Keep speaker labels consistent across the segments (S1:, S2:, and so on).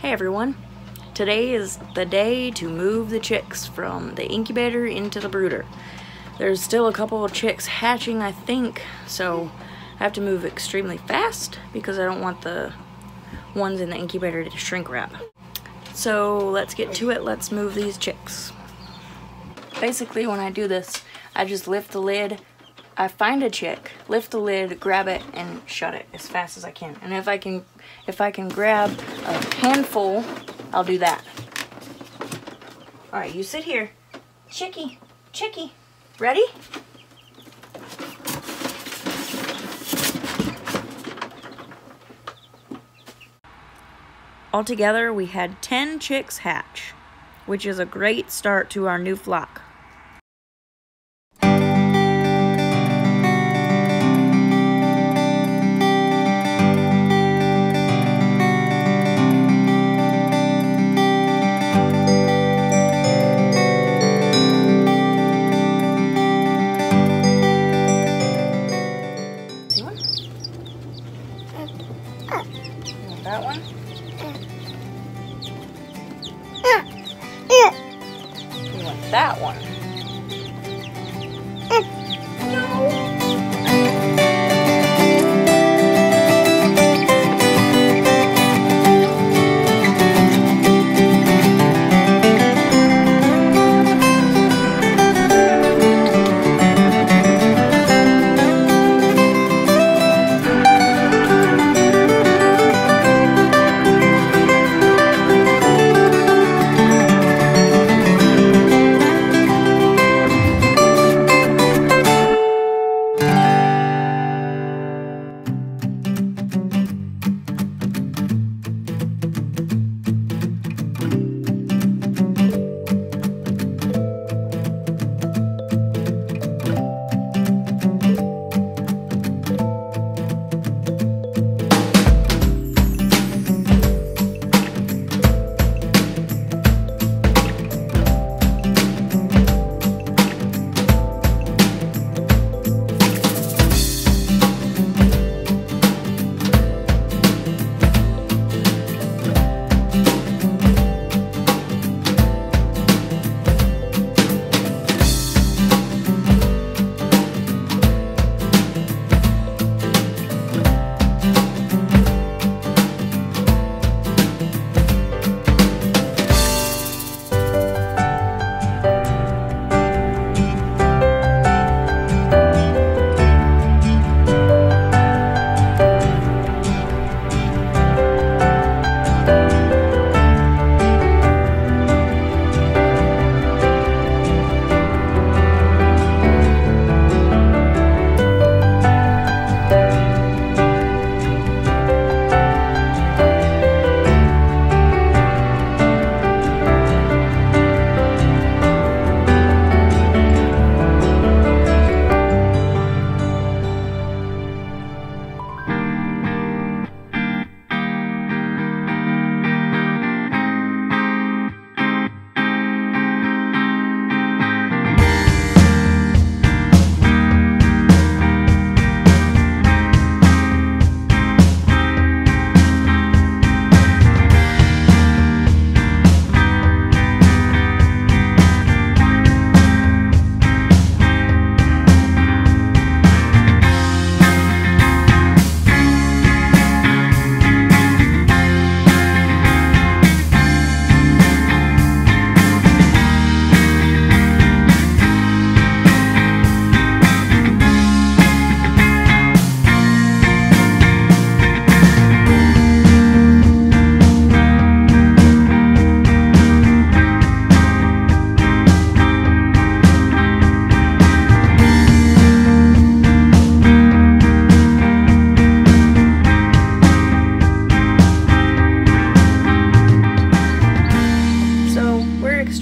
S1: Hey everyone. Today is the day to move the chicks from the incubator into the brooder. There's still a couple of chicks hatching, I think, so I have to move extremely fast because I don't want the ones in the incubator to shrink wrap. So let's get to it. Let's move these chicks. Basically, when I do this, I just lift the lid. I find a chick, lift the lid, grab it, and shut it as fast as I can. And if I can, if I can grab a handful, I'll do that. All right, you sit here, chickie, chickie. Ready? Altogether, we had 10 chicks hatch, which is a great start to our new flock. That one? Uh,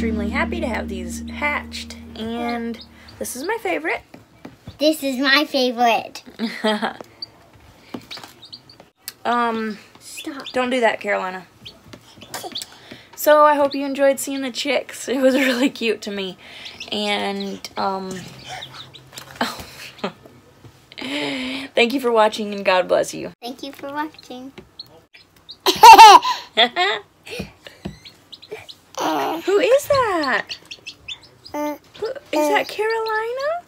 S1: extremely happy to have these hatched, and this is my favorite.
S2: This is my favorite.
S1: um,
S2: Stop.
S1: don't do that, Carolina. So I hope you enjoyed seeing the chicks. It was really cute to me, and um, thank you for watching, and God bless you.
S2: Thank you for watching.
S1: Who is that? Uh, Who, is that uh, Carolina?